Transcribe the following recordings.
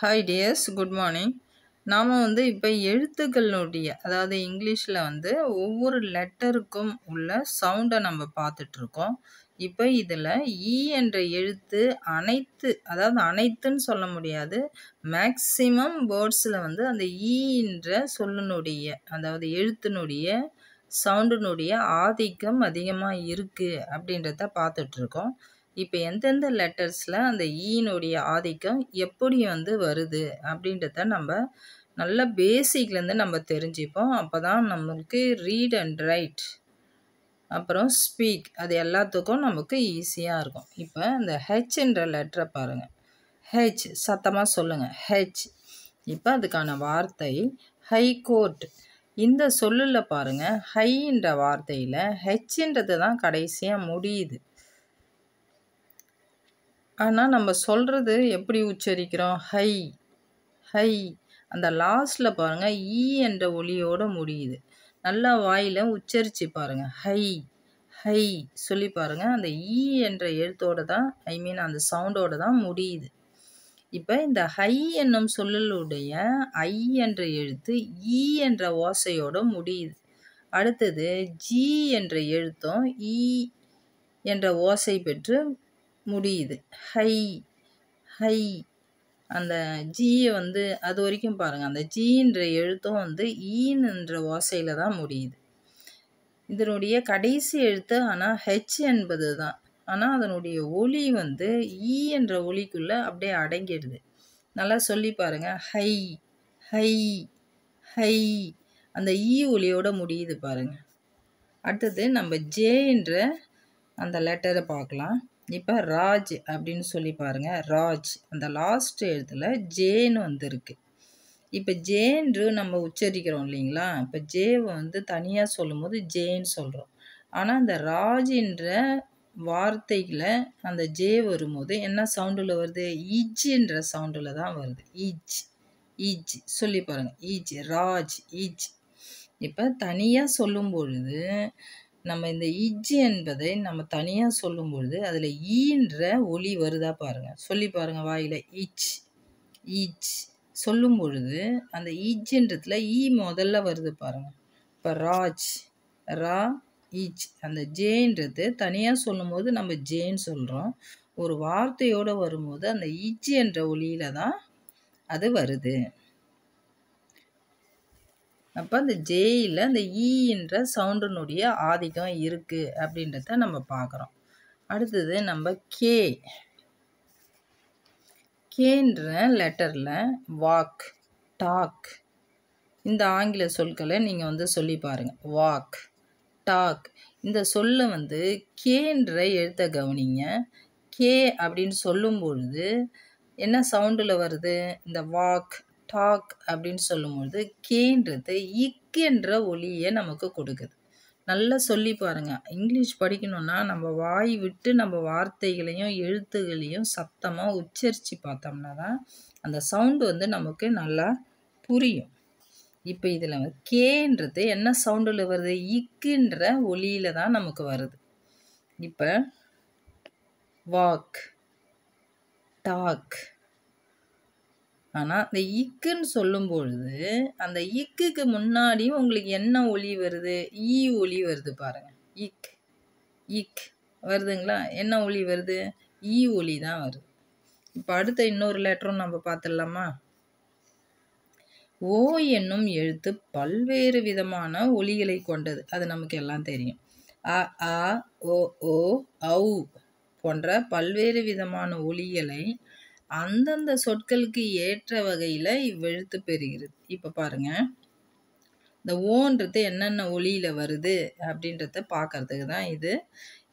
Hi tears good morning நாம் வந்து இப்போ எழுத்துக்களுடைய அதாவது இங்கிலீஷில் வந்து ஒவ்வொரு லெட்டருக்கும் உள்ள சவுண்டை நம்ம பார்த்துட்ருக்கோம். இப்போ இதில் ஈ e என்ற எழுத்து அனைத்து அதாவது அனைத்துன்னு சொல்ல முடியாது மேக்சிமம் வேர்ட்ஸில் வந்து அந்த e ஈன்ற சொல்லினுடைய அதாவது எழுத்தினுடைய சவுண்டினுடைய ஆதிக்கம் அதிகமாக இருக்குது அப்படின்றத பார்த்துட்ருக்கோம். இப்போ எந்தெந்த லெட்டர்ஸில் அந்த ஈனுடைய ஆதிக்கம் எப்படி வந்து வருது அப்படின்றத நம்ம நல்ல பேசிக்லேருந்து நம்ம தெரிஞ்சுப்போம். அப்போ தான் நம்மளுக்கு ரீட் அண்ட் ரைட் அப்புறம் ஸ்பீக் அது எல்லாத்துக்கும் நமக்கு ஈஸியாக இருக்கும். இப்போ இந்த ஹெச்ன்ற லெட்டரை பாருங்கள் ஹெச் சத்தமாக சொல்லுங்கள் ஹெச் இப்போ அதுக்கான வார்த்தை ஹை கோர்ட் இந்த சொல்லில் பாருங்கள் ஹைன்ற வார்த்தையில் ஹெச்ன்றது தான் கடைசியாக முடியுது. ஆனால் நம்ம சொல்கிறது எப்படி உச்சரிக்கிறோம்? ஹை. ஹை. அந்த லாஸ்ட்டில் பாருங்கள் ஈ என்ற ஒலியோடு முடியுது. நல்லா வாயில் உச்சரித்து பாருங்கள் ஹை. ஹை. சொல்லி பாருங்கள் அந்த ஈ என்ற எழுத்தோடு தான் ஐ மீன் அந்த சவுண்டோடு தான் முடியுது. இப்போ இந்த ஹை என்னும் சொல்லலுடைய ஐ என்ற எழுத்து ஈ என்ற ஓசையோடு முடியுது. அடுத்தது ஜி என்ற எழுத்தும் ஈ என்ற ஓசை பெற்று முடியுது. High high. அந்த ஜீயை வந்து அது வரைக்கும் பாருங்கள் அந்த ஜீன்ற எழுத்தும் வந்து ஈன்ற ஓசையில் தான் முடியுது. இதனுடைய கடைசி எழுத்து ஆனால் ஹெச் என்பது தான். ஆனால் அதனுடைய ஒலி வந்து ஈ என்ற ஒலிக்குள்ளே அப்படியே அடங்கிடுது. நல்லா சொல்லி பாருங்கள் ஹை ஹை ஹை. அந்த ஈ ஒலியோட முடியுது பாருங்கள் அடுத்தது நம்ம ஜே என்ற அந்த லெட்டரை பார்க்கலாம். இப்போ ராஜ் அப்படின்னு சொல்லி பாருங்கள் ராஜ். அந்த லாஸ்ட் எழுத்துல ஜேன்னு வந்திருக்கு. இப்போ ஜேன்று நம்ம உச்சரிக்கிறோம் இல்லைங்களா? இப்போ ஜேவை வந்து தனியாக சொல்லும்போது ஜேன்னு சொல்கிறோம் ஆனால் அந்த ராஜின்ற வார்த்தையில் அந்த ஜே வரும்போது என்ன சவுண்டில் வருது? இஜ்ன்ற சவுண்டில் தான் வருது. இஜ் இஜ் சொல்லி பாருங்கள் இஜ் ராஜ். இஜ் இப்போ தனியாக சொல்லும் பொழுது நம்ம இந்த இஜ் என்பதை நம்ம தனியாக சொல்லும்பொழுது அதில் ஈன்ற ஒலி வருதா பாருங்கள் சொல்லி பாருங்கள் வாயில். இச். ஈச் சொல்லும் பொழுது அந்த ஈஜ்ன்றதுல ஈ முதல்ல வருது பாருங்கள் இப்போ ராஜ். ரா ஈச் அந்த ஜேன்றது தனியாக சொல்லும்போது நம்ம ஜேன்னு சொல்கிறோம் ஒரு வார்த்தையோடு வரும்போது அந்த இஜ் என்ற ஒலியில் தான் அது வருது. அப்போ அந்த ஜேயில் அந்த e ஈன்ற சவுண்டினுடைய ஆதிக்கம் இருக்குது அப்படின்றத நம்ம பார்க்குறோம். அடுத்தது நம்ம கே கேன்ற லெட்டரில் வாக் டாக் இந்த ஆங்கில சொற்களை நீங்கள் வந்து சொல்லி பாருங்கள் வாக் டாக் இந்த சொல்லை வந்து கேன்ற எழுத்த கவனிங்க. கே அப்படின்னு சொல்லும் பொழுது என்ன சவுண்டில் வருது? இந்த வாக் டாக் அப்படின்னு சொல்லும்பொழுது கேன்றது இக்குன்ற ஒலியை நமக்கு கொடுக்குது. நல்லா சொல்லி பாருங்கள் இங்கிலீஷ் படிக்கணுன்னா நம்ம வாய் விட்டு நம்ம வார்த்தைகளையும் எழுத்துகளையும் சத்தமாக உச்சரித்து பார்த்தோம்னா தான் அந்த சவுண்டு வந்து நமக்கு நல்லா புரியும். இப்போ இதில் கேன்றது என்ன சவுண்டில் வருது? இக்குன்ற ஒலியில் தான் நமக்கு வருது. இப்போ வாக் டாக் ஆனால் இந்த இக்குன்னு சொல்லும் பொழுது அந்த இக்குக்கு முன்னாடியும் உங்களுக்கு என்ன ஒலி வருது? ஈ ஒலி வருது பாருங்கள் இக். இக். வருதுங்களா? என்ன ஒலி வருது? ஈ ஒலி தான் வருது. இப்போ அடுத்த இன்னொரு லெட்டரும் நம்ம பார்த்துடலாமா? ஓ என்னும் எழுத்து பல்வேறு விதமான ஒலிகளை கொண்டது. அது நமக்கு எல்லாம் தெரியும். அ ஆ ஓ ஓ ஔ போன்ற பல்வேறு விதமான ஒலிகளை அந்தந்த சொற்களுக்கு ஏற்ற வகையில் இவ்வெழுத்து பெறுகிறது. இப்போ பாருங்கள் இந்த ஓன்றது என்னென்ன ஒளியில் வருது அப்படின்றத பார்க்கறதுக்கு தான் இது.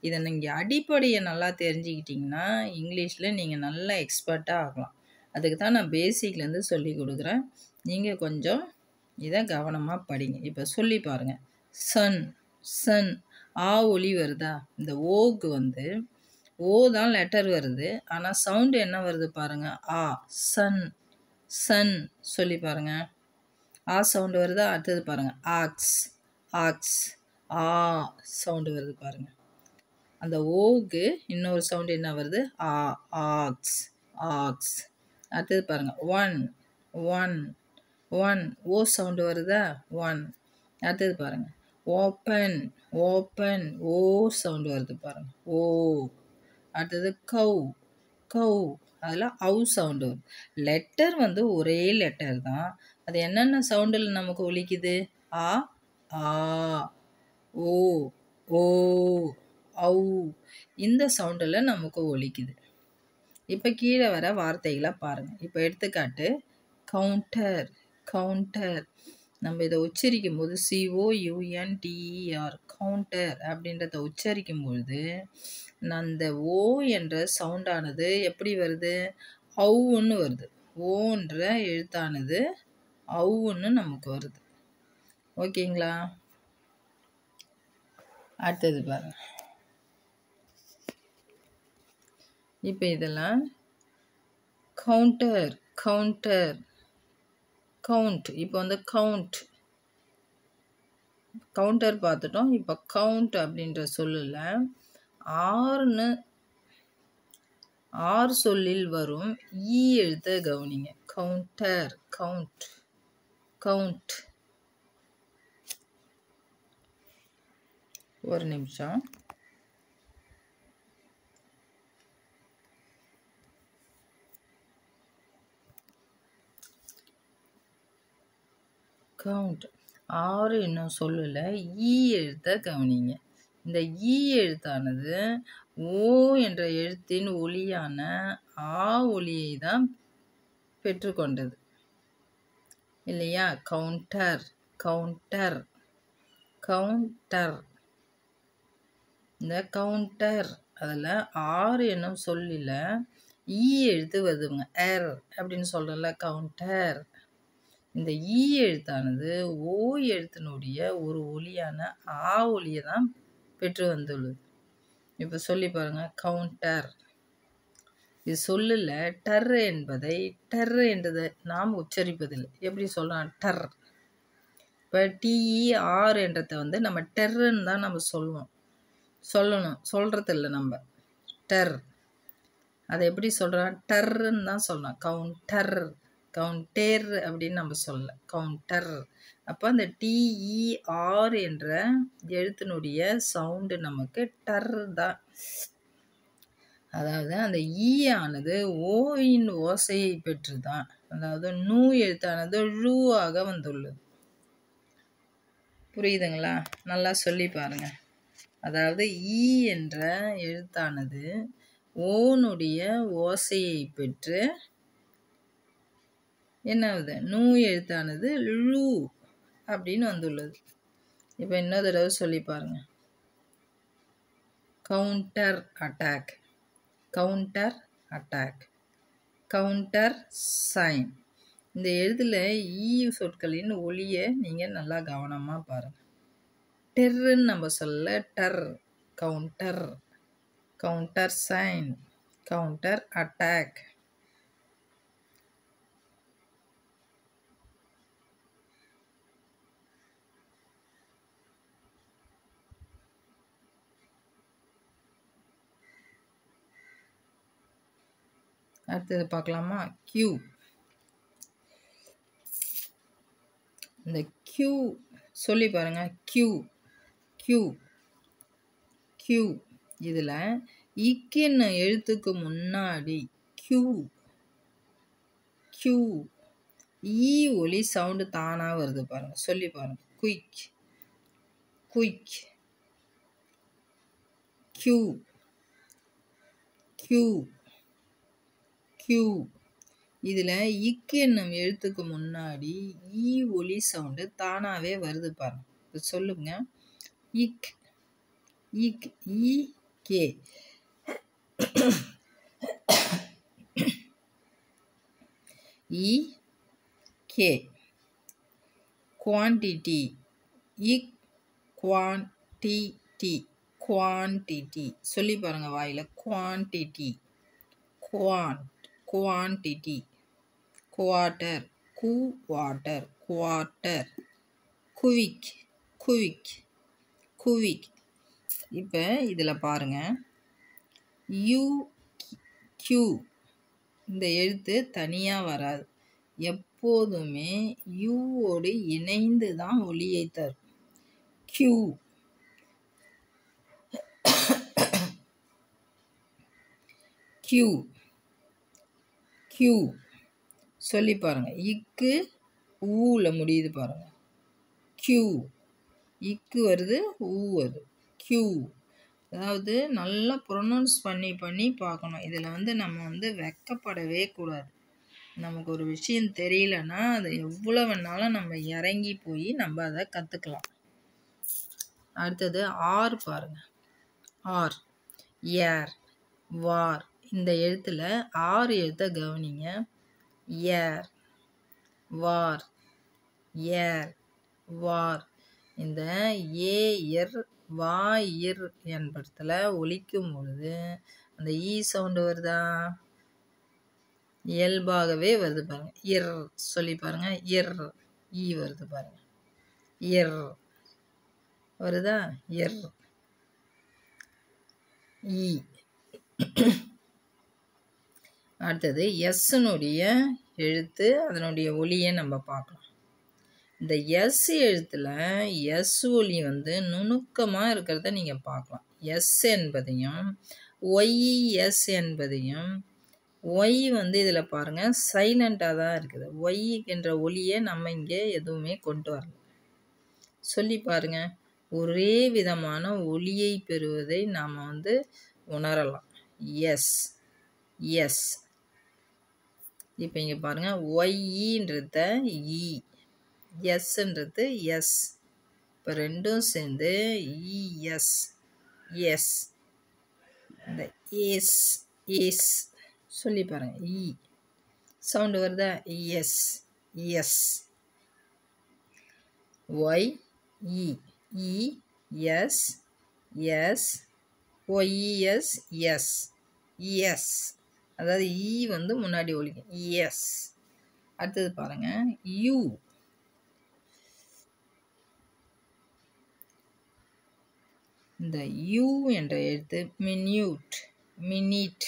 இதை நீங்கள் அடிப்படையை நல்லா தெரிஞ்சுக்கிட்டிங்கன்னா இங்கிலீஷில் நீங்கள் நல்லா எக்ஸ்பர்ட்டாக ஆகலாம். அதுக்கு தான் நான் பேசிக்லேருந்து சொல்லி கொடுக்குறேன். நீங்கள் கொஞ்சம் இதை கவனமாக படிங்க. இப்போ சொல்லி பாருங்கள் சன் சன் ஆ ஒளி வருதா? இந்த ஓக்கு வந்து ஓ தான் லெட்டர் வருது. ஆனால் சவுண்டு என்ன வருது பாருங்கள் ஆ சன் சன் சொல்லி பாருங்கள் ஆ சவுண்டு வருதா? அடுத்தது பாருங்கள் ஆக்ஸ் ஆக்ஸ் ஆ சவுண்டு வருது பாருங்கள் அந்த ஓக்கு இன்னொரு சவுண்டு என்ன வருது? ஆ ஆக்ஸ் ஆக்ஸ். அடுத்தது பாருங்கள் one one one. O sound வருதா? ஒன். அடுத்தது பாருங்கள் ஓப்பன் ஓப்பன். ஓ சவுண்டு வருது பாருங்கள் ஓ. அடுத்தது கௌ. கௌ. அதில் அவு சவுண்டு வரும். லெட்டர் வந்து ஒரே லெட்டர் தான். அது என்னென்ன சவுண்டில் நமக்கு ஒலிக்குது? ஆ ஆ ஓ ஓ ஔ. இந்த சவுண்டில் நமக்கு ஒலிக்குது. இப்போ கீழே வர வார்த்தைகளை பாருங்கள் இப்போ எடுத்துக்காட்டு கவுண்டர் கவுண்டர். நம்ம இதை உச்சரிக்கும் போது சிஓயூஎன்டிஇஆர் கவுண்டர் அப்படின்றத உச்சரிக்கும் பொழுது அந்த ஓ என்ற சவுண்டானது எப்படி வருது? ஔன்னு வருது. ஓன்ற எழுத்தானது ஔன்னு நமக்கு வருது. ஓகேங்களா? அடுத்தது பாருங்க. இப்போ இதெல்லாம் கவுண்டர் கவுண்டர் கவுண்ட் இப்போ வந்து கவுண்ட் கவுண்டர் பார்த்துட்டோம். இப்போ கவுண்ட் அப்படின்ற சொல்லில் ஆறுன்னு ஆர் சொல்லில் வரும். ஈ எழுத கவனிங்க. கவுண்டர் கவுண்ட் கவுண்ட் ஒரு நிமிஷம். கவுண்ட் ஆறு இன்னும் சொல்லலை. ஈ e எழுத்தை கவனிங்க. இந்த ஈ எழுத்தானது ஓ என்ற எழுத்தின் ஒலியான ஆ ஒலியை தான் பெற்றுக்கொண்டது. இல்லையா? கவுண்டர் கவுண்டர் கவுண்டர் இந்த கவுண்டர் அதில் ஆறு என்னும் சொல்லில். ஈ e எழுத்து வருதுங்க எர் அப்படின்னு சொல்கிறல கவுண்டர் இந்த ஈ எழுத்தானது ஓ எழுத்தினுடைய ஒரு ஒலியான ஆ ஒலியை தான் பெற்று வந்துள்ளது. இப்போ சொல்லி பாருங்க கவுண்டர் இது சொல்லல டர் என்பதை டர் என்றதை நாம் உச்சரிப்பதில்லை. எப்படி சொல்லலாம்? டர் இப்போ டிஇஆர் என்றதை வந்து நம்ம டெர்ன்னு தான் நம்ம சொல்லுவோம். சொல்லணும். சொல்கிறதில்ல நம்ம. டர் அதை எப்படி சொல்கிறோம் டர்ன்னு தான் சொல்லணும். கவுண்டர் கவுண்டர் அப்படின்னு நம்ம சொல்லல. கவுண்டர் அப்போ அந்த டிஇஆர் என்ற எழுத்தினுடைய சவுண்டு நமக்கு டர் தான். அதாவது அந்த ஈ ஆனது ஓவின் ஓசையை பெற்று தான் அதாவது நூ எழுத்தானது ழூ ஆக வந்துள்ளது. புரியுதுங்களா? நல்லா சொல்லி பாருங்க. அதாவது ஈ என்ற எழுத்தானது ஓனுடைய ஓசையை பெற்று என்ன ஆகுது நூ எழுத்தானது? லூ அப்படின்னு வந்துள்ளது. இப்போ இன்னொரு தடவை சொல்லி பாருங்க. Counter attack counter attack counter sign இந்த எழுத்தில் ஈ e சொற்களின் ஒளியை நீங்கள் நல்லா கவனமாக பாருங்கள் டெர்ன்னு நம்ம சொல்ல டர் counter counter sign counter attack அடுத்தது பார்க்கலாமா? கியூ இந்த கியூ சொல்லி பாருங்க. கியூ கியூ கியூ இதில் இக்கின்னு எழுத்துக்கு முன்னாடி கியூ கியூ ஈ ஒலி சவுண்டு தானாக வருது பாருங்க. சொல்லி பாருங்க. Quick quick Q Q Q இதில் இக்கு என்னும் எழுத்துக்கு முன்னாடி ஈ ஒலி சவுண்டு தானாகவே வருது பாருங்க. சொல்லுங்க. இக் இக் E K. E K. Quantity. இக் குவான்டிட்டி. குவான்டிட்டி. சொல்லி பாருங்க வாயில். குவான்டிட்டி. குவான். Quantity quarter. கூ water quarter quick. Quick. Quick. இப்போ இதில் பாருங்கள் யூ கியூ. இந்த எழுத்து தனியாக வராது. எப்போதுமே யூவோடு இணைந்து தான் ஒலியை தரும். கியூ. கியூ. ஹியூ சொல்லி பாருங்கள் இக்கு ஊவில் முடியுது பாருங்கள் க்யூ இக்கு வருது ஊ வருது. க்யூ அதாவது நல்லா ப்ரொனவுன்ஸ் பண்ணி பண்ணி பார்க்கணும். இதில் வந்து நம்ம வந்து வெக்கப்படவே கூடாது. நமக்கு ஒரு விஷயம் தெரியலன்னா அது எவ்வளோ வேணாலும் நம்ம இறங்கி போய் நம்ம அதை கற்றுக்கலாம் அடுத்தது ஆர் பாருங்கள் ஆர். ஏர். வார். இந்த எழுத்தில் ஆறு எழுத்த கவனிங்க. ஏர் வார் ஏர் வார். இந்த ஏ எர் வா இர் என்படத்தில் ஒழிக்கும் பொழுது அந்த ஈ சவுண்டு வருதா? இயல்பாகவே வருது பாருங்க. இர் சொல்லி பாருங்க. இர் ஈ வருது பாருங்க. இர் வருதா? இர். ஈ. அடுத்தது எஸ்ஸுனுடைய எழுத்து அதனுடைய ஒலியை நம்ம பார்க்கலாம். இந்த எஸ் எழுத்தில் எஸ் ஒலி வந்து நுணுக்கமாக இருக்கிறத நீங்கள் பார்க்கலாம். எஸ் என்பதையும் ஒய்எஸ் என்பதையும் ஒய் வந்து இதில் பாருங்கள் சைலண்ட்டாக தான் இருக்குது. ஒய் என்ற ஒலியை நம்ம இங்கே எதுவுமே கொண்டு வரல. சொல்லி பாருங்க ஒரே விதமான ஒளியை பெறுவதை நாம் வந்து உணரலாம். எஸ் எஸ் இப்போ இங்கே பாருங்கள் ஒய்இன்றத இ எஸ்ன்றது எஸ். இப்போ ரெண்டும் சேர்ந்து இஎஸ் எஸ். இந்த எஸ் எஸ். சொல்லி பாருங்கள் இ சவுண்டு வருதா? S S. Y E E S S. Y E S S. S. அதாவது இ வந்து முன்னாடி ஒழிக்கும் எஸ் அடுத்தது பாருங்க. யூ இந்த யூ என்ற எழுத்து மின்யூட் மினிட்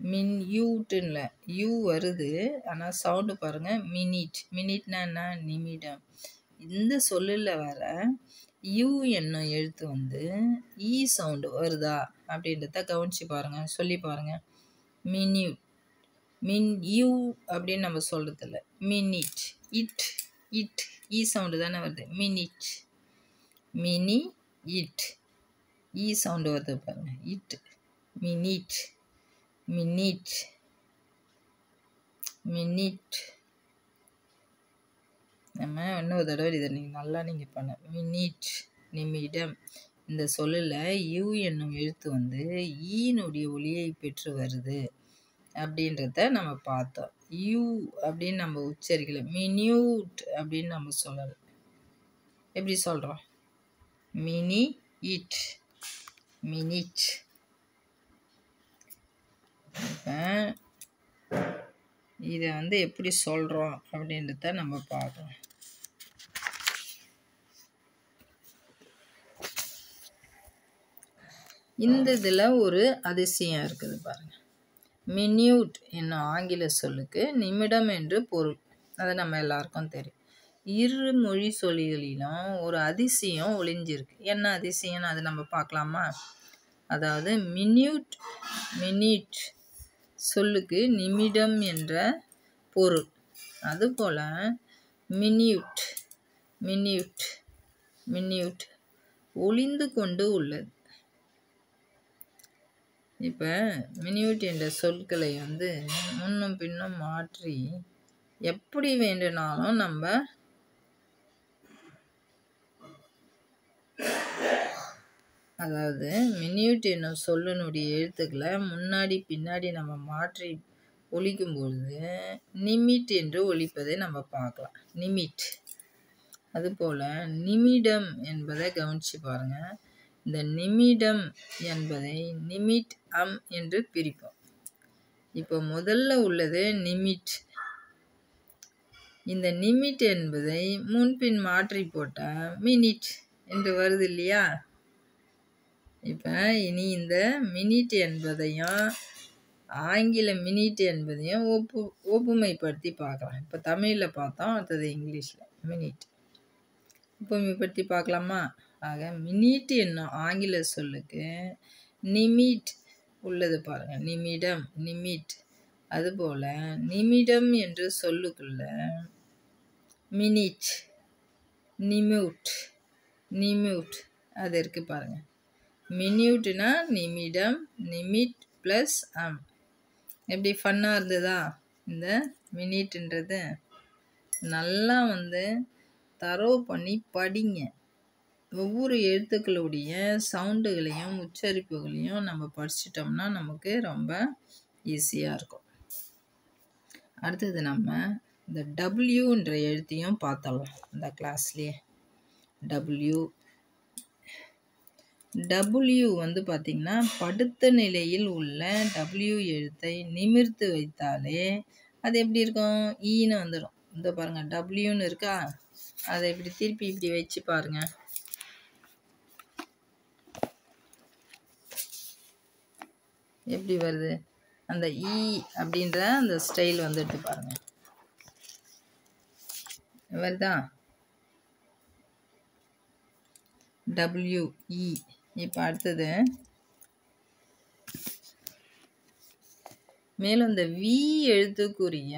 மின்யூட்டுன்னு யூ வருது. ஆனால் சவுண்டு பாருங்கள் மினிட் மினிட்னா என்ன? நிமிடம். இந்த சொல்லில் வர யூ என்னும் எழுத்து வந்து e இ சவுண்டு வருதா அப்படின்றத கவனிச்சு பாருங்கள் சொல்லி பாருங்கள் மினியூட் மின் யூ அப்படின்னு நம்ம சொல்கிறதில்ல minute it it E sound தானே வருது. Minute mini it E sound வருது பாருங்க. இட் மினிட் மினிட் மினிட் நம்ம இன்னொரு தடவை இதை நீங்கள் நல்லா நீங்கள் பண்ண. மினிட் நிமிடம். இந்த சொல்லில் யூ என்னும் எழுத்து வந்து ஈனுடைய ஒளியை பெற்று வருது. அப்படின்றத நம்ம பார்த்தோம். யூ அப்படின்னு நம்ம உச்சரிக்கல. மினியூட் அப்படின்னு நம்ம சொல்லலை. எப்படி சொல்கிறோம் மினி இட் மினிட் இதை வந்து எப்படி சொல்கிறோம் அப்படின்றத நம்ம பார்க்கலாம் இந்த இதில் ஒரு அதிசயம் இருக்குது பாருங்கள் மினியூட் என்னும் ஆங்கில சொல்லுக்கு நிமிடம் என்று பொருள். அது நம்ம எல்லாருக்கும் தெரியும். இரு மொழி சொல்லிகளிலும் ஒரு அதிசயம் ஒளிஞ்சிருக்கு. என்ன அதிசயம்னு அது நம்ம பார்க்கலாமா? அதாவது மினியூட் மினிட் சொல்லுக்கு நிமிடம் என்ற பொருள். அதுபோல் மினியூட் மினியூட் மினியூட் ஒளிந்து கொண்டு உள்ளது. இப்போ மினியூட் என்ற சொற்களை வந்து முன்னும் பின்னும் மாற்றி எப்படி வேண்டுனாலும் நம்ம அதாவது மினியூட் என்னும் சொல்லினுடைய எழுத்துக்களை முன்னாடி பின்னாடி நம்ம மாற்றி ஒழிக்கும் பொழுது நிமிட் என்று ஒழிப்பதை நம்ம பார்க்கலாம். நிமிட். அதுபோல் நிமிடம் என்பதை கவனித்து பாருங்கள் இந்த நிமிடம் என்பதை நிமிட் அம் என்று பிரிப்போம். இப்போ முதல்ல உள்ளது நிமிட். இந்த நிமிட் என்பதை முன்பின் மாற்றி போட்டால் மினிட் என்று வருது இல்லையா? இப்போ இனி இந்த மினிட் என்பதையும் ஆங்கில மினிட் என்பதையும் ஒப்பு ஒப்புமைப்படுத்தி பார்க்கலாம். இப்போ தமிழில் பார்த்தோம் அடுத்தது இங்கிலீஷில். மினிட். ஒப்புமைப்படுத்தி பார்க்கலாமா? ஆக மினிட் என்னும் ஆங்கில சொல்லுக்கு நிமிட் உள்ளது பாருங்க. நிமிடம் நிமிட். அதுபோல் நிமிடம் என்று சொல்லுக்குள்ள மினிட் நிமியூட் நிமியூட் அது இருக்கு பாருங்க. மினியூட்னா நிமிடம் நிமிட் ப்ளஸ் அம் எப்படி ஃபன்னாக இருந்ததா? இந்த மினிட்ன்றது நல்லா வந்து தரவு பண்ணி படிங்க. ஒவ்வொரு எழுத்துக்களுடைய சவுண்டுகளையும் உச்சரிப்புகளையும் நம்ம படிச்சிட்டோம்னா நமக்கு ரொம்ப ஈஸியாக இருக்கும். அடுத்தது நம்ம இந்த டபிள்யூன்ற எழுத்தையும் பார்த்தலாம் இந்த கிளாஸ்லேயே. டபிள்யூ டபுள்யூ வந்து பார்த்திங்கன்னா படுத்த நிலையில் உள்ள டபிள்யூ எழுத்தை நிமிர்த்து வைத்தாலே அது எப்படி இருக்கும்? E ஈன்னு வந்துடும் இந்த பாருங்கள் டபிள்யூன்னு இருக்கா? அதை இப்படி திருப்பி இப்படி வச்சு பாருங்கள் எப்படி வருது? அந்த இ அப்படின்ற அந்த ஸ்டைல் வந்துட்டு பாருங்க. வருதா? டபிள்யூ இ இப்போ அடுத்தது. மேலும் இந்த வி எழுத்துக்குரிய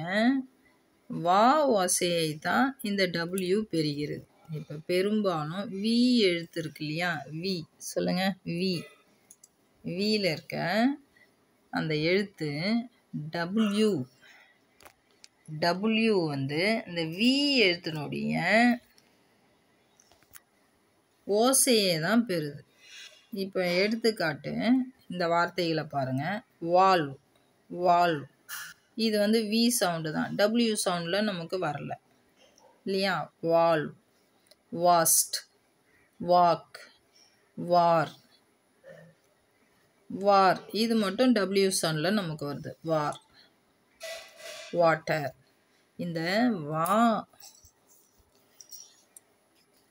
வா ஓசையை தான் இந்த டபிள்யூ பெறுகிறது. இப்போ பெரும்பாலும் வி எழுத்து இருக்கு இல்லையா? வி சொல்லுங்க. வி வியில் இருக்க அந்த எழுத்து டபுள்யூ டபுள்யூ வந்து இந்த வி எழுத்தினுடைய ஓசையை தான் பெறுது. இப்போ எடுத்துக்காட்டு இந்த வார்த்தைகளை பாருங்கள் வால்வ் வால்வ் இது வந்து வி சவுண்டு தான். டபிள்யூ சவுண்டில் நமக்கு வரல. இல்லையா? Valve vast walk war. War இது மட்டும் டபிள்யூ சவுண்டில் நமக்கு வருது. வார் வாட்டர் இந்த வா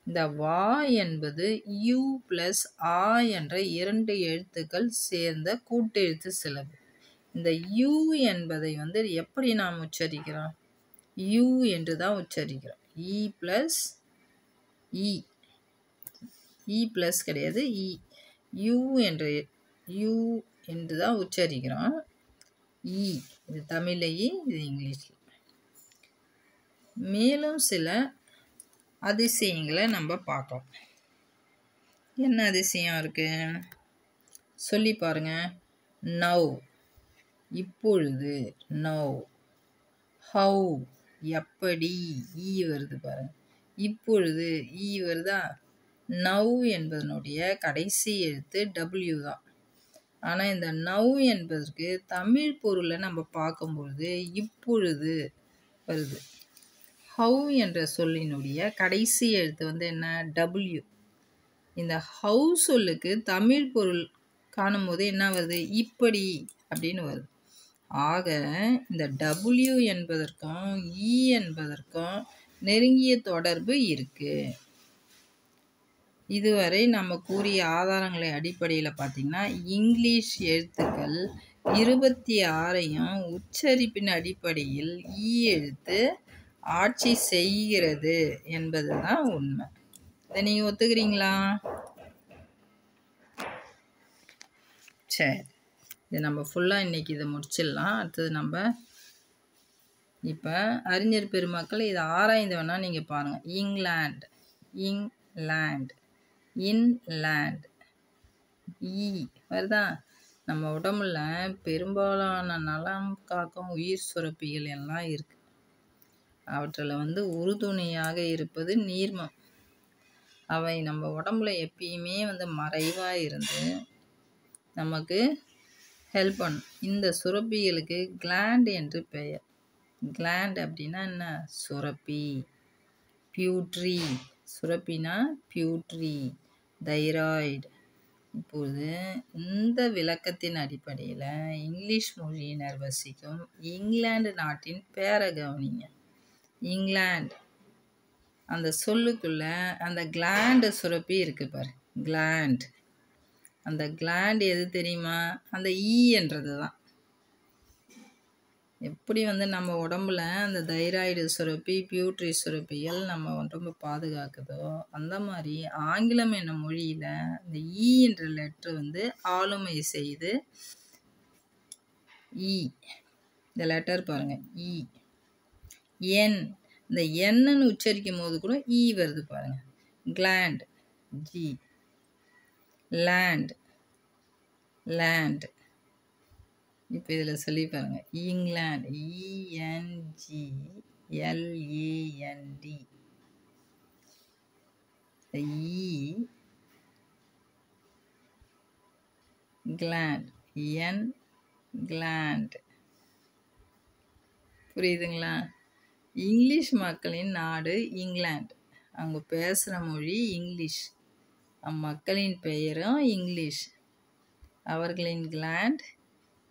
இந்த வா என்பது யூ ப்ளஸ் ஆ என்ற இரண்டு எழுத்துக்கள் சேர்ந்த கூட்டெழுத்து சிலவு. இந்த யூ என்பதை வந்து எப்படி நாம் உச்சரிக்கிறோம்? யூ என்று தான் உச்சரிக்கிறோம். E plus E E plus கிடையாது. E. இ யூ என்ற யூ என்று தான் உச்சரிக்கிறோம் இ இது தமிழ்லையே இது இங்கிலீஷில் மேலும் சில அதிசயங்களை நம்ம பார்க்கலாம் என்ன அதிசயம் இருக்குது சொல்லி பாருங்க. நவ் இப்பொழுது நவ். ஹவு எப்படி? ஈ வருது பாருங்க. இப்பொழுது ஈ வருதா? நவ் என்பதனுடைய கடைசி எழுத்து டபிள்யூ தான். ஆனால் இந்த நவ் என்பதற்கு தமிழ் பொருளை நம்ம பார்க்கும்பொழுது இப்பொழுது வருது. ஹவ் என்ற சொல்லினுடைய கடைசி எழுத்து வந்து என்ன? டபுள்யூ இந்த ஹவு சொல்லுக்கு தமிழ் பொருள் காணும்போது என்ன வருது? இப்படி அப்படின்னு வருது. ஆக இந்த டபுள்யூ என்பதற்கும் இ என்பதற்கும் நெருங்கிய தொடர்பு இருக்குது இதுவரை நம்ம கூறிய ஆதாரங்களை அடிப்படையில் பார்த்திங்கன்னா இங்கிலீஷ் எழுத்துக்கள் இருபத்தி ஆறையும் உச்சரிப்பின் அடிப்படையில் ஈ எழுத்து ஆட்சி செய்கிறது என்பது தான் உண்மை. இதை நீங்கள் ஒத்துக்கிறீங்களா? சரி. இது நம்ம ஃபுல்லாக இன்றைக்கி இதை முடிச்சிடலாம். அடுத்தது நம்ம இப்போ அறிஞர் பெருமக்கள் இதை ஆராய்ந்து வேணால் நீங்கள் பாருங்கள் இங்கிலாண்ட் இங்லாண்ட் இன்லேண்ட். ஈ வருதா நம்ம உடம்புல பெரும்பாலான நலம் காக்கும் உயிர் சுரப்பிகள் எல்லாம் இருக்குது அவற்றில் வந்து உறுதுணையாக இருப்பது நீர்மம். அவை நம்ம உடம்புல எப்பயுமே வந்து மறைவாக இருந்து நமக்கு ஹெல்ப் பண்ணும். இந்த சுரப்பிகளுக்கு கிளாண்ட் என்று பெயர். கிளாண்ட் அப்படின்னா என்ன? சுரப்பி. பியூட்ரி சுரப்பினா பியூட்ரி தைராய்டு. இப்போது இந்த விளக்கத்தின் அடிப்படையில் இங்கிலீஷ் மொழியினர் வசிக்கும் இங்கிலாந்து நாட்டின் பேரை கவனிங்க. இங்கிலாந்து. அந்த சொல்லுக்குள்ள அந்த கிளாண்டு சுரப்பி இருக்கு பாரு. கிளாண்ட் அந்த கிளாண்ட் எது தெரியுமா? அந்த e ஈ என்றது தான் எப்படி வந்து நம்ம உடம்புல அந்த தைராய்டு சுரப்பி பியூட்ரி சுரப்பிகள் நம்ம உடம்பு பாதுகாக்குதோ அந்த மாதிரி ஆங்கிலம் என்ன மொழியில் இந்த ஈ என்ற லெட்ரு வந்து ஆளுமை செய்து இ இந்த லெட்டர் பாருங்கள் இ என் இந்த என்னன்னு உச்சரிக்கும் போது கூட இ வருது பாருங்கள் கிளாண்ட் ஜி லேண்ட் லேண்ட் இப்போ இதில் சொல்லி பாருங்கள் England. E N G L A N D E gland N gland புரியுதுங்களா? இங்கிலீஷ் மக்களின் நாடு இங்கிலாந்து. அவங்க பேசுகிற மொழி இங்கிலீஷ். மக்களின் பெயரும் இங்கிலீஷ். அவர்களின் கிளாண்ட்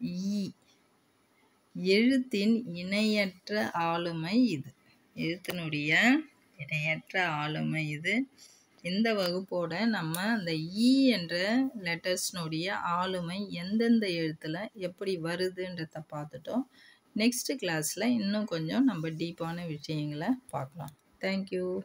ஈ. எழுத்தின் இணையற்ற ஆளுமை இது. எழுத்தினுடைய இணையற்ற ஆளுமை இது. இந்த வகுப்போட நம்ம அந்த இ என்ற லெட்டர்ஸ்னுடைய ஆளுமை எந்தெந்த எழுத்தில் எப்படி வருதுன்றத பார்த்துட்டோம். நெக்ஸ்ட் கிளாஸில் இன்னும் கொஞ்சம் நம்ம டீப்பான விஷயங்களை பார்க்கலாம். தேங்க்யூ